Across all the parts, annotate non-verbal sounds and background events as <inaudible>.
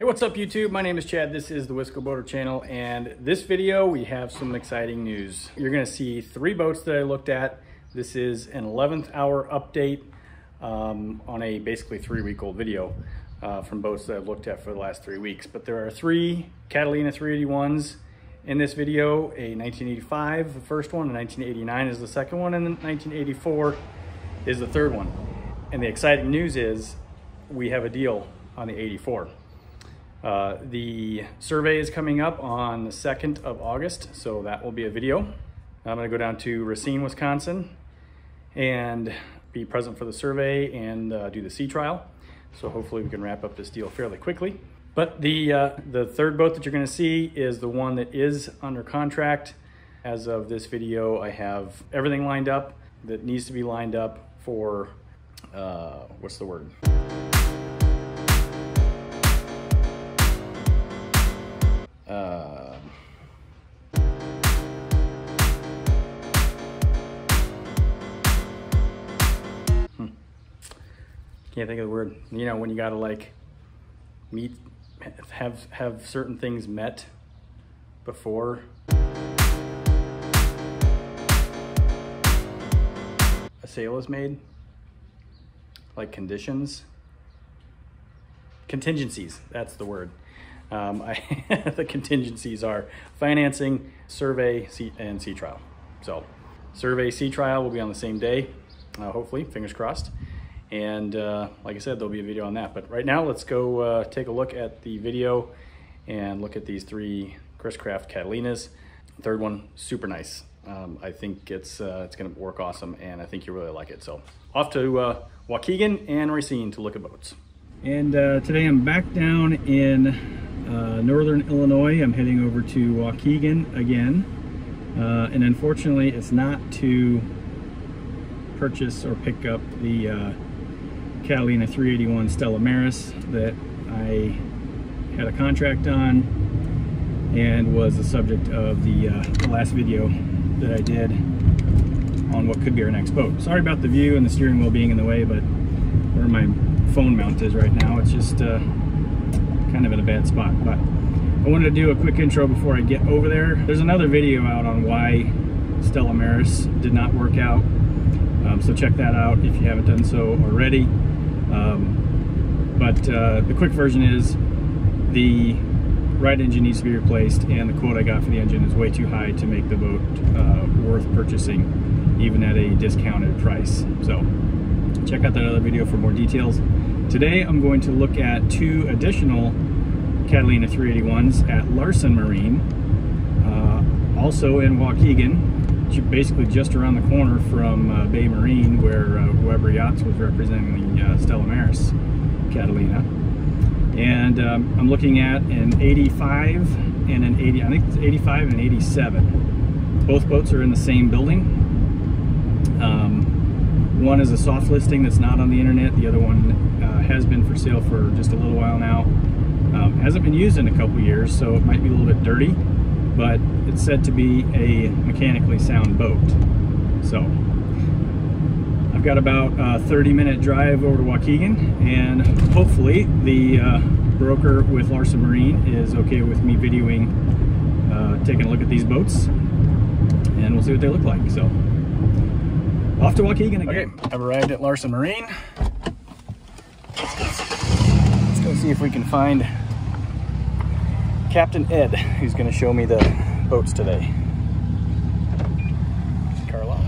Hey, what's up YouTube? My name is Chad. This is the Wisco Boater channel and this video we have some exciting news. You're gonna see three boats that I looked at. This is an 11th hour update um, on a basically three week old video uh, from boats that I've looked at for the last three weeks. But there are three Catalina 381s in this video, a 1985, the first one, a 1989 is the second one, and then 1984 is the third one. And the exciting news is we have a deal on the 84. Uh, the survey is coming up on the 2nd of August, so that will be a video. I'm gonna go down to Racine, Wisconsin and be present for the survey and uh, do the sea trial. So hopefully we can wrap up this deal fairly quickly. But the, uh, the third boat that you're gonna see is the one that is under contract. As of this video, I have everything lined up that needs to be lined up for, uh, what's the word? Uh, hmm. Can't think of the word. You know, when you gotta like meet, have have certain things met before. A sale is made, like conditions, contingencies. That's the word. Um, I, <laughs> the contingencies are financing, survey, and sea trial. So survey, sea trial will be on the same day, uh, hopefully, fingers crossed. And uh, like I said, there'll be a video on that. But right now, let's go uh, take a look at the video and look at these three Chris Craft Catalinas. Third one, super nice. Um, I think it's uh, it's gonna work awesome and I think you really like it. So off to uh, Waukegan and Racine to look at boats. And uh, today I'm back down in uh, Northern Illinois. I'm heading over to Waukegan again. Uh, and unfortunately, it's not to purchase or pick up the uh, Catalina 381 Stella Maris that I had a contract on and was the subject of the, uh, the last video that I did on what could be our next boat. Sorry about the view and the steering wheel being in the way, but where my phone mount is right now, it's just uh, kind of in a bad spot. But I wanted to do a quick intro before I get over there. There's another video out on why Stella Maris did not work out. Um, so check that out if you haven't done so already. Um, but uh, the quick version is the right engine needs to be replaced and the quote I got for the engine is way too high to make the boat uh, worth purchasing even at a discounted price. So check out that other video for more details. Today I'm going to look at two additional Catalina 381s at Larson Marine, uh, also in Waukegan, basically just around the corner from uh, Bay Marine where uh, Weber Yachts was representing the uh, Stella Maris Catalina. And um, I'm looking at an 85 and an 80, I think it's 85 and an 87. Both boats are in the same building. Um, one is a soft listing that's not on the internet. The other one uh, has been for sale for just a little while now. Um, hasn't been used in a couple years, so it might be a little bit dirty, but it's said to be a mechanically sound boat. So I've got about a 30 minute drive over to Waukegan, and hopefully the uh, broker with Larson Marine is okay with me videoing, uh, taking a look at these boats, and we'll see what they look like. So off to Waukegan again. Okay, I've arrived at Larson Marine. Let's go see if we can find Captain Ed, who's gonna show me the boats today. Carla,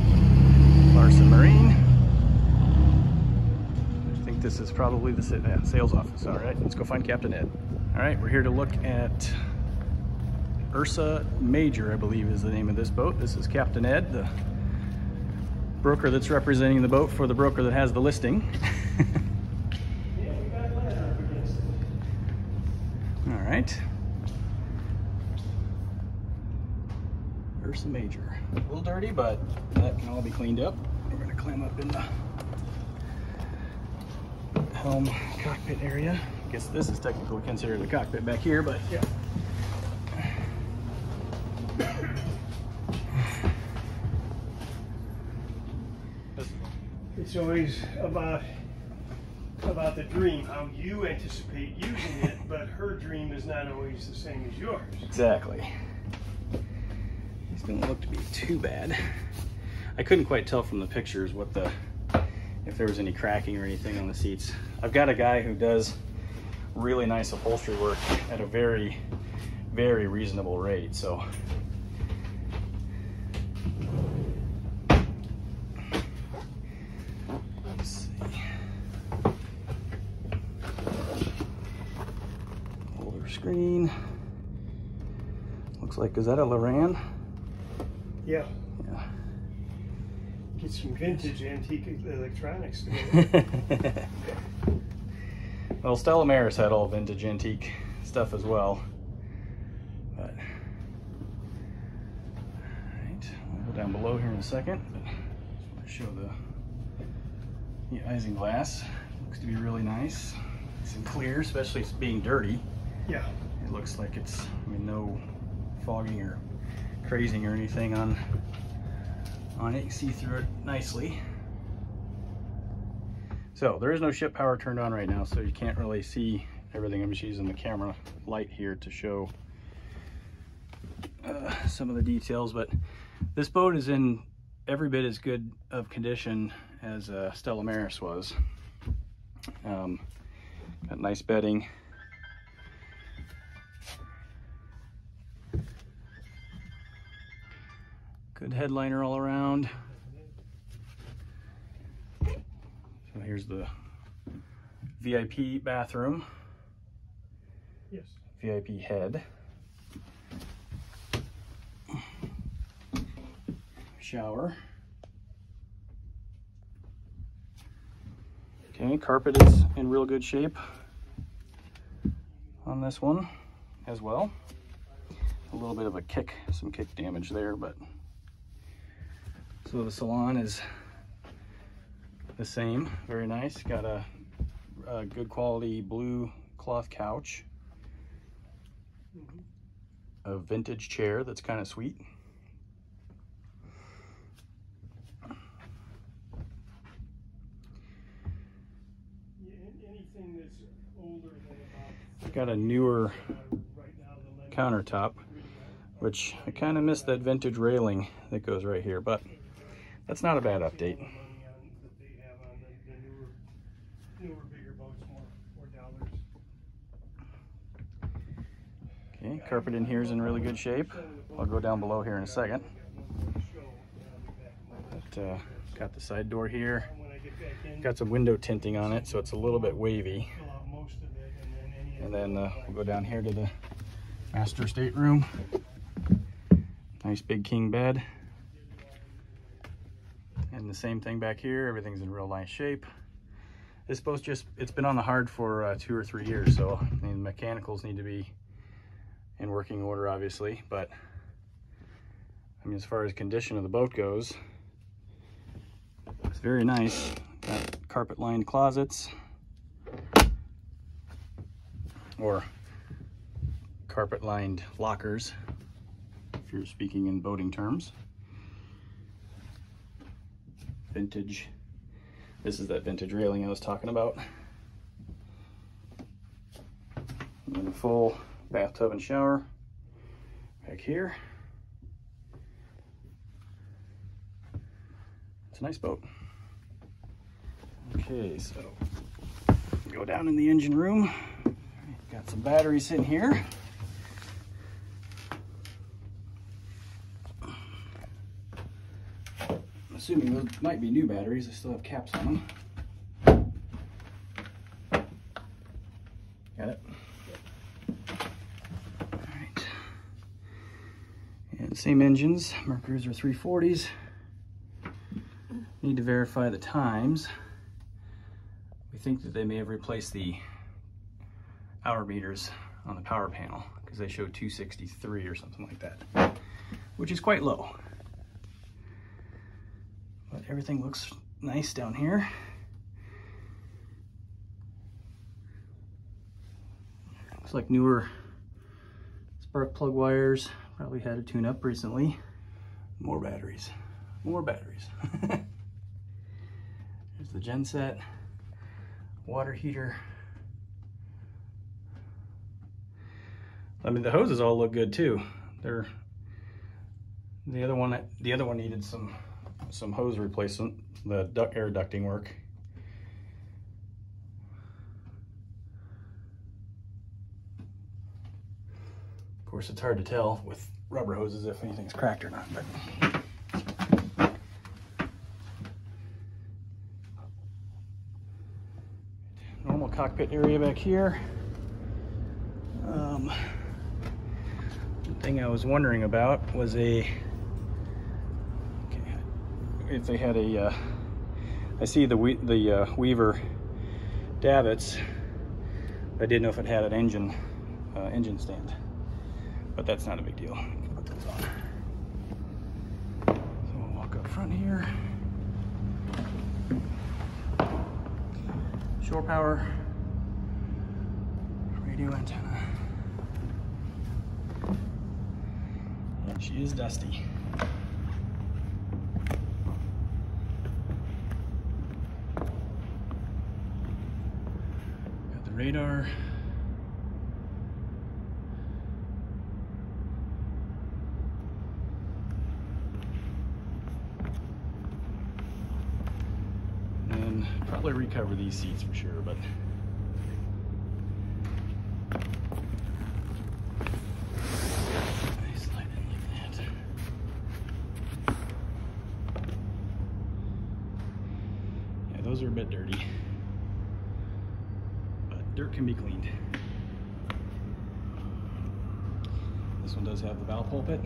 Larson Marine. I think this is probably the sales office. All right, let's go find Captain Ed. All right, we're here to look at Ursa Major, I believe is the name of this boat. This is Captain Ed, the broker that's representing the boat for the broker that has the listing. <laughs> All right. Ursa Major. A little dirty, but that can all be cleaned up. We're gonna climb up in the helm cockpit area. I guess this is technically considered the cockpit back here, but yeah. it's always about about the dream, how you anticipate using it But her dream is not always the same as yours. Exactly. These don't look to be too bad. I couldn't quite tell from the pictures what the if there was any cracking or anything on the seats. I've got a guy who does really nice upholstery work at a very, very reasonable rate. So. Older screen. Looks like, is that a Loran? Yeah. Yeah. Get some vintage antique electronics. <laughs> well, Stella Maris had all vintage antique stuff as well. But, alright, we'll go down below here in a second. But show the, the isinglass. Looks to be really nice. Nice and clear, especially it's being dirty. yeah. It looks like it's, I mean, no fogging or crazing or anything on on it. You can see through it nicely. So there is no ship power turned on right now, so you can't really see everything. I'm just using the camera light here to show uh, some of the details, but this boat is in every bit as good of condition as uh, Stella Maris was. Um, got nice bedding. Good headliner all around. So here's the VIP bathroom, Yes. VIP head. Shower. Okay, carpet is in real good shape on this one as well. A little bit of a kick, some kick damage there, but so the salon is the same, very nice. Got a, a good quality blue cloth couch. A vintage chair that's kind of sweet. Yeah, an- anything that's older than about. Got a newer uh, right now, the laminate countertop, which I kind of miss that vintage railing that goes right here, but that's not a bad update. Okay, carpet in here is in really good shape. I'll go down below here in a second. But, uh, got the side door here. Got some window tinting on it, so it's a little bit wavy. And then uh, we'll go down here to the master stateroom. Nice big king bed. The same thing back here, everything's in real nice shape. This boat's just, it's been on the hard for uh, two or three years, so I mean, the mechanicals need to be in working order, obviously, but I mean, as far as condition of the boat goes, it's very nice. Got carpet lined closets or carpet lined lockers if you're speaking in boating terms. Vintage. This is that vintage railing I was talking about. And then a full bathtub and shower back here. It's a nice boat. Okay, so go down in the engine room. Got some batteries in here. Assuming those might be new batteries. I still have caps on them. Got it? Alright. And same engines, MerCruisers 340s. Need to verify the times. We think that they may have replaced the hour meters on the power panel because they show 263 or something like that, which is quite low. But everything looks nice down here. Looks like newer spark plug wires. Probably had a tune up recently. More batteries. More batteries. <laughs> There's the genset, water heater. I mean, the hoses all look good too. They're the other one. The other one needed some some hose replacement. The duct air ducting work. Of course, it's hard to tell with rubber hoses if anything's cracked or not. But normal cockpit area back here. Um, thing I was wondering about was a if they had a. Uh, I see the the uh, Weaver davits. I didn't know if it had an engine uh, engine stand, but that's not a big deal. Put those on. So we'll walk up front here. Shore power radio antenna. And she is dusty. Radar. And probably recover these seats for sure, but those are a bit dirty. Dirt can be cleaned. This one does have the bow pulpit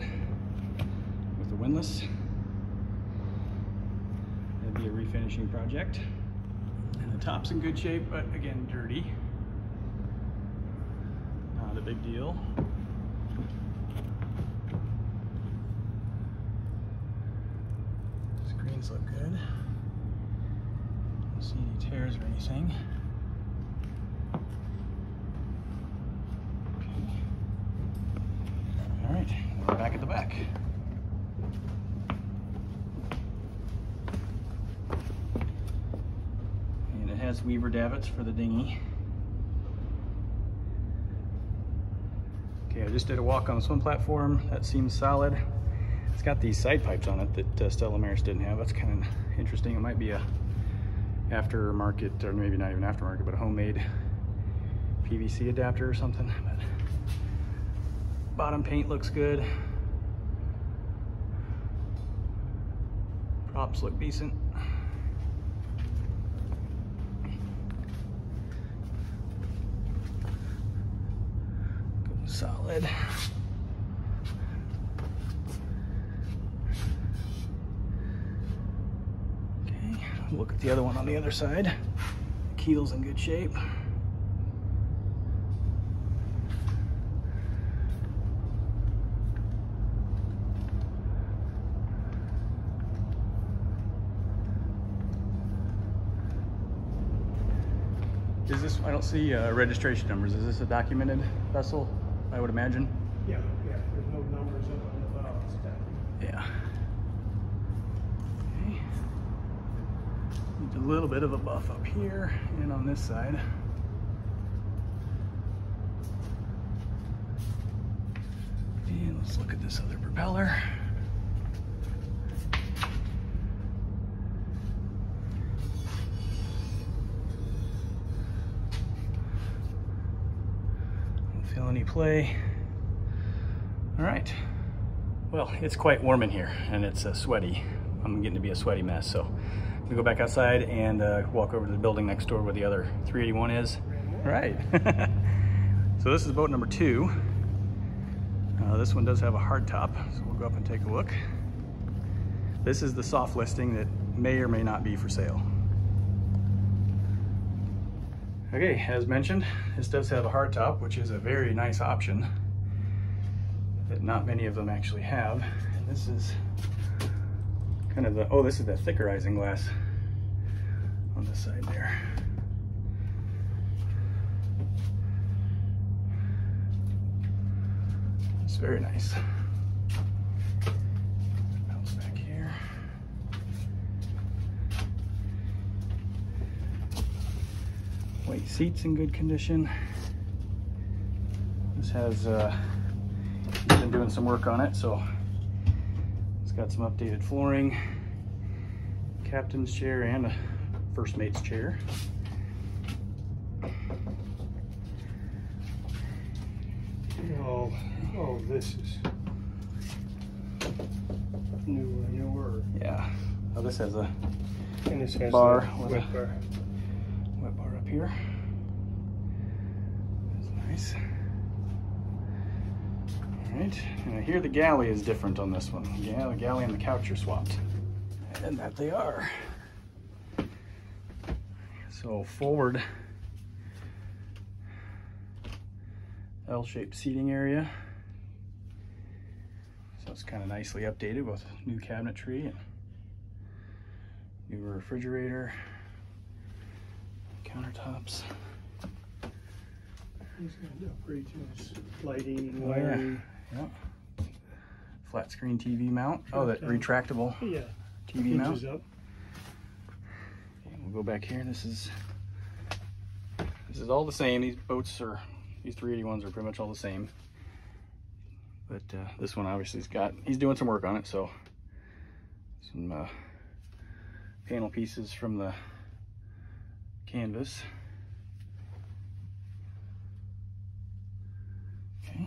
with the windlass. That'd be a refinishing project. And the top's in good shape, but again, dirty. Not a big deal. Screens look good. Don't see any tears or anything. Okay. All right, we're back at the back. And it has Weaver davits for the dinghy. Okay, I just did a walk on the swim platform. That seems solid. It's got these side pipes on it that uh, Stella Maris didn't have. That's kind of interesting. It might be a aftermarket, or maybe not even aftermarket, but a homemade PVC adapter or something. But bottom paint looks good. Props look decent. Good, Solid. Okay, look at the other one on the other side. Keel's in good shape. Is this, I don't see uh, registration numbers. Is this a documented vessel, I would imagine? Yeah, yeah, there's no numbers up on the bow. Yeah. Okay. Needs a little bit of a buff up here and on this side. And let's look at this other propeller. Don't feel any play. All right. Well, it's quite warm in here and it's uh, sweaty. I'm getting to be a sweaty mess, so Gonna go back outside and uh, walk over to the building next door where the other 381 is. All right. <laughs> so this is boat number two. Uh, this one does have a hard top, so we'll go up and take a look. This is the soft listing that may or may not be for sale. Okay, as mentioned, this does have a hard top, which is a very nice option that not many of them actually have. And this is kind of the, oh, this is the thicker isinglass on the side there. It's very nice. Bounce back here. White seats in good condition. This has uh, been doing some work on it, so it's got some updated flooring, captain's chair, and a first mate's chair. Oh, oh, this is newer, newer. Yeah. Oh, this has a And this has Bar with wet a- bar. wet bar up here. That's nice. All right, and I hear the galley is different on this one. Yeah, the galley and the couch are swapped. And that they are. So forward L-shaped seating area. So it's kind of nicely updated with new cabinetry and new refrigerator, countertops. He's gonna upgrade his lighting, Oh, yeah. wiring. Yep. Flat screen TV mount. Oh, that retractable Yeah, TV mount. up. We'll go back here. This is this is all the same. These boats are these 381s are pretty much all the same. But uh, this one obviously has got he's doing some work on it. So some uh, panel pieces from the canvas. Okay. All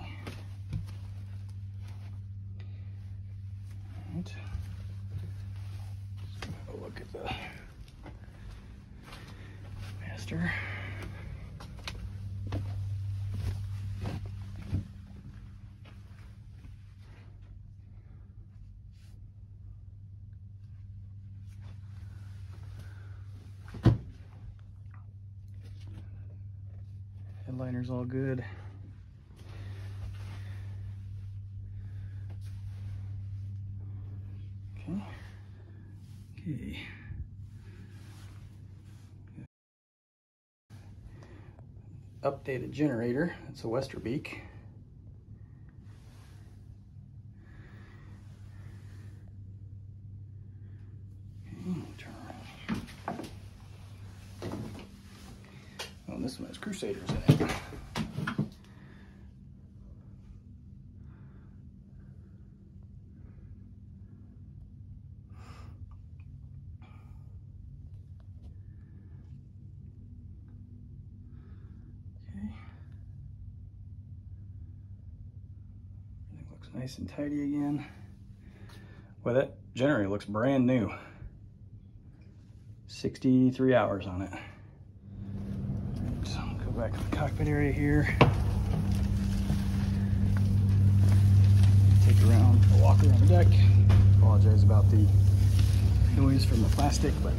right. Let's have a look at the master. Headliner's all good. Okay. Okay. Updated generator. It's a Westerbeke. Oh, this one has Crusaders in it. Okay. Everything looks nice and tidy again. Well, that generator looks brand new. 63 hours on it. So I'll go back to the cockpit area here. Take a round, a walk around the deck. Apologize about the noise from the plastic, but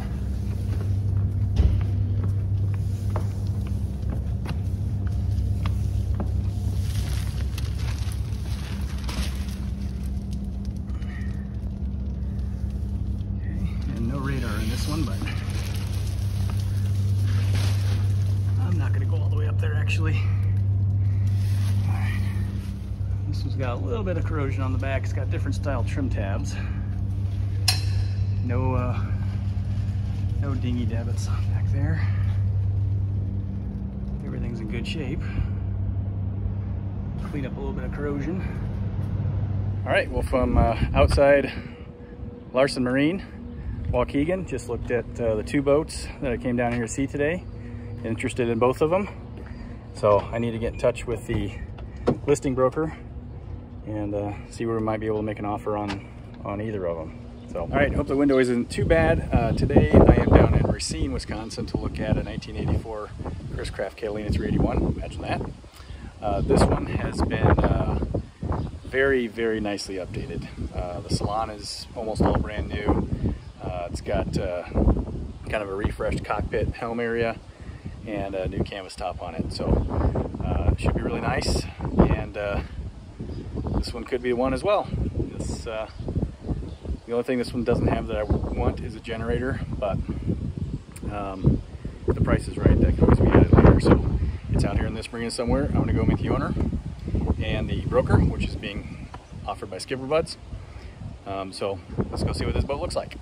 Okay, and no radar in this one, but I'm not gonna go all the way up there actually. Alright. This one's got a little bit of corrosion on the back. It's got different style trim tabs. No uh no dinghy davits back there. Everything's in good shape. Clean up a little bit of corrosion. All right, well from uh, outside Larson Marine, Waukegan. Just looked at uh, the two boats that I came down here to see today. Interested in both of them. So I need to get in touch with the listing broker and uh, see where we might be able to make an offer on, on either of them. So, all right, hope the window isn't too bad. Uh, today I am down in Racine, Wisconsin to look at a 1984 Chris Craft Catalina 381. Imagine that. Uh, this one has been uh, very, very nicely updated. Uh, the salon is almost all brand new. Uh, it's got kind of a refreshed cockpit helm area and a new canvas top on it. So uh, should be really nice. And uh, this one could be one as well. This, uh, the only thing this one doesn't have that I want is a generator, but um, the price is right, that can always be added later. So it's out here in this marina somewhere. I'm going to go meet the owner and the broker, which is being offered by Skipper Buds. Um, so let's go see what this boat looks like.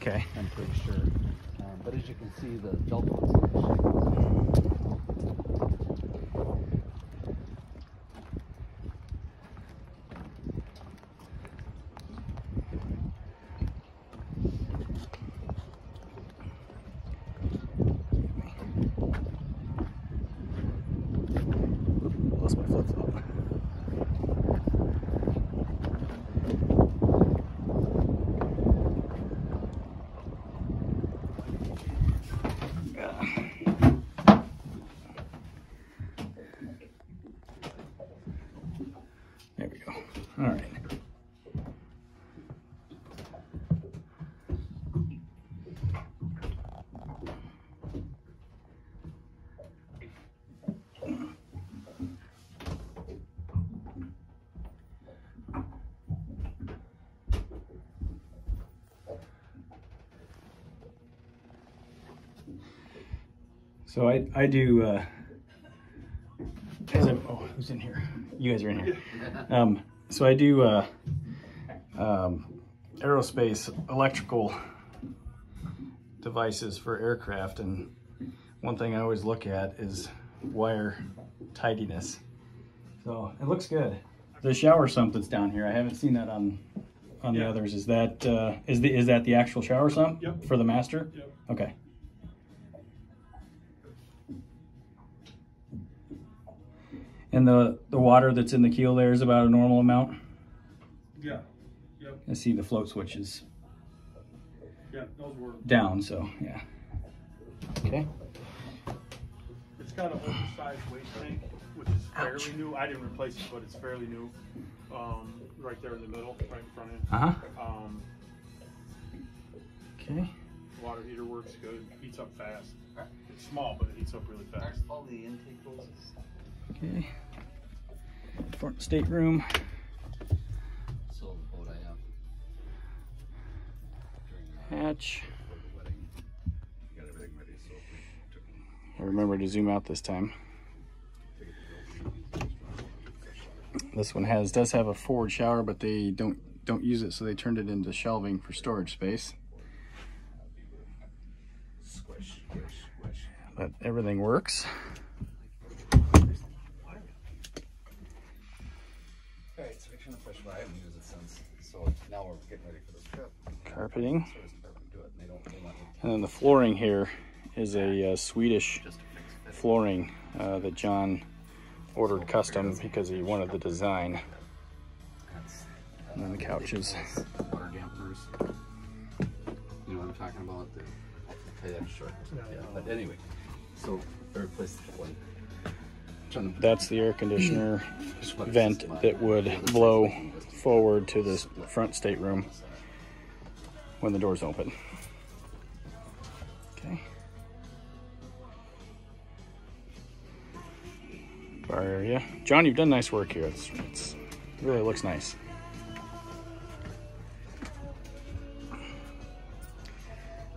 Okay. I'm pretty sure. Um, but as you can see, the Delta installation. flip flop. There we go. All right. So I, I do, uh, as I'm, oh, who's in here? You guys are in here. Um, so I do, uh, um, aerospace electrical devices for aircraft. And one thing I always look at is wire tidiness. So it looks good. The shower sump that's down here, I haven't seen that on, on the others. Is that, uh, is the, is that the actual shower sump? Yep. For the master? Yep. Okay. And the, the water that's in the keel there is about a normal amount? Yeah, yep, I see the float switches yep, those were, down, so yeah. Okay. it's got an oversized waste tank, which is Ouch. fairly new. I didn't replace it, but it's fairly new. Um, right there in the middle, right in front of it. Uh huh. Um, Okay. water heater works good, heats up fast. It's small, but it heats up really fast. all the intake hoses. Okay. Front stateroom. So the boat I have. During, Hatch. for the wedding, got everything ready, so we took I remember to zoom out this time. This one has does have a forward shower, but they don't don't use it, so they turned it into shelving for storage space. squish, squish, squish. But everything works. Carpeting. Service department do it, and they don't, they want it And then the flooring here is a uh, Swedish just to fix fit. flooring uh, that John ordered custom because he wanted the design. And then the couches. Water dampers. You know what I'm talking about? The, I'll tell you that short. Yeah, but anyway, so I replaced one. That's the air conditioner vent that would blow forward to the front stateroom when the doors open. Okay. Bar area. John, you've done nice work here. It's, it's it really looks nice.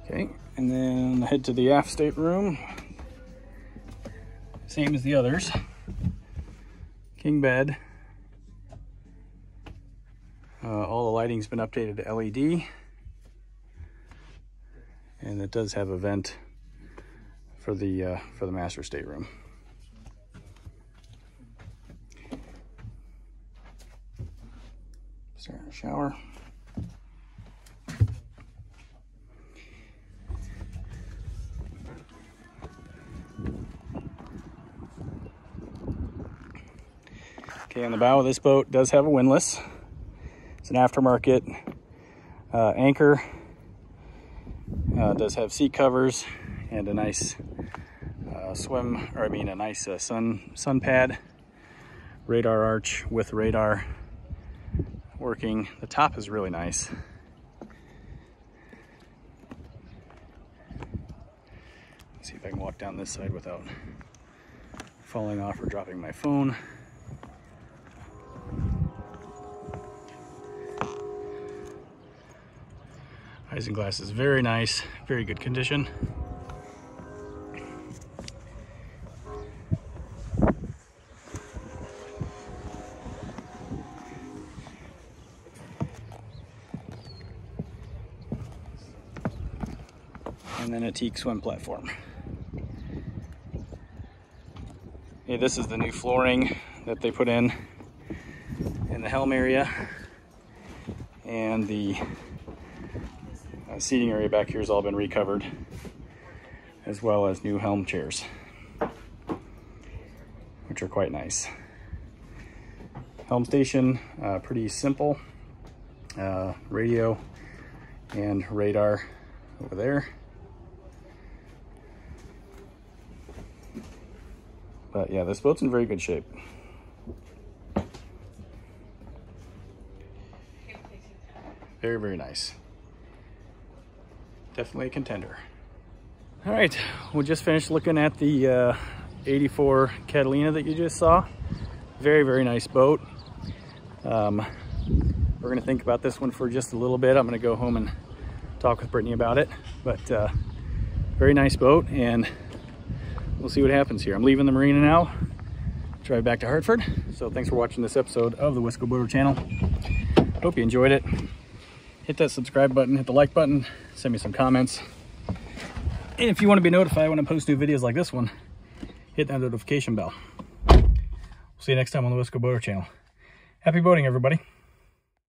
Okay, and then head to the aft stateroom. Same as the others. King bed. Uh, all the lighting's been updated to LED. And it does have a vent for the uh, for the master stateroom. Start a shower. Okay, on the bow of this boat does have a windlass. It's an aftermarket uh, anchor. Uh, does have seat covers and a nice uh, swim, or I mean a nice uh, sun sun pad. Radar arch with radar working. The top is really nice. Let's see if I can walk down this side without falling off or dropping my phone. Isinglass is very nice, very good condition. And then a teak swim platform. Okay, this is the new flooring that they put in in the helm area. And the seating area back here has all been recovered, as well as new helm chairs, which are quite nice. Helm station, uh, pretty simple. Uh, radio and radar over there. But yeah, this boat's in very good shape. Very, very nice. Definitely a contender. All right, we just finished looking at the uh, 84 Catalina that you just saw. Very, very nice boat. Um, we're gonna think about this one for just a little bit. I'm gonna go home and talk with Brittany about it. But uh, very nice boat and we'll see what happens here. I'm leaving the marina now, drive back to Hartford. So thanks for watching this episode of the Wisco Boater channel. Hope you enjoyed it. Hit that subscribe button, hit the like button, send me some comments. And if you want to be notified when I post new videos like this one, hit that notification bell. We'll see you next time on the Wisco Boater channel. Happy boating, everybody.